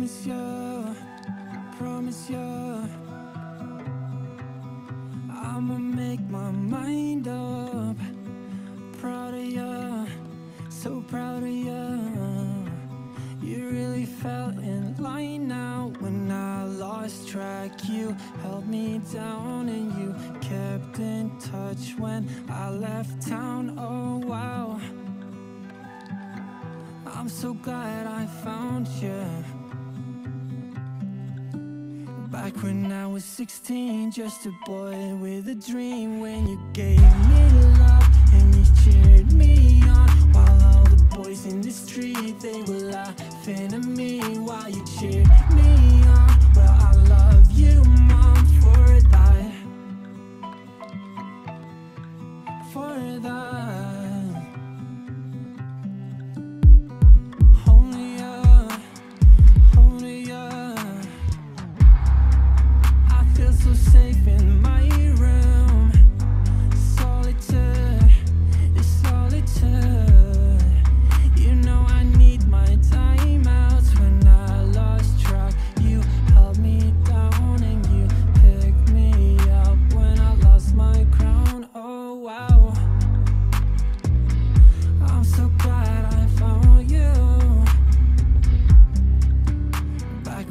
promise you, promise you I'ma make my mind up Proud of you, so proud of you You really fell in line now When I lost track. You held me down and you kept in touch When I left town, oh wow. I'm so glad I found Back when I was 16, just a boy with a dream. When you gave me love and you cheered me on While all the boys in the street, they were laughing at me While you cheered me on. Well, I love you, mom, for that. For that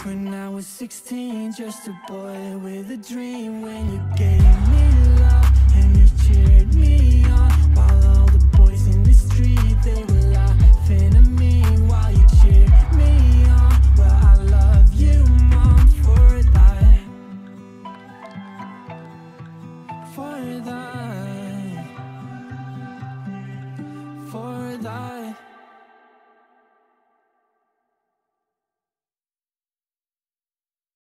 when I was 16, just a boy with a dream. When you gave me love and you cheered me on While all the boys in the street, they were laughing at me While you cheered me on. Well, I love you, mom, for that. For that. For that